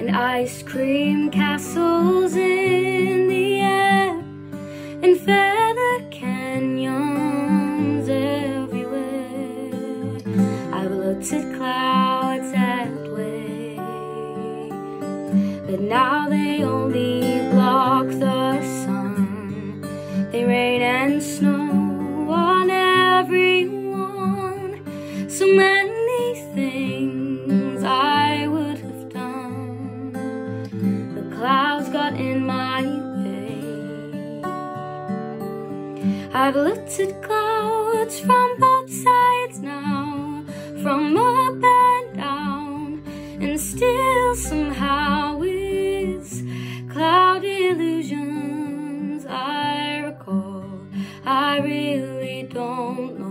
And ice cream castles in the air and feather canyons everywhere. I've looked at clouds that way, but now they only block the sun. They rain and snow on everyone. So many I've looked at clouds from both sides now, from up and down, and still somehow it's cloud illusions I recall. I really don't know.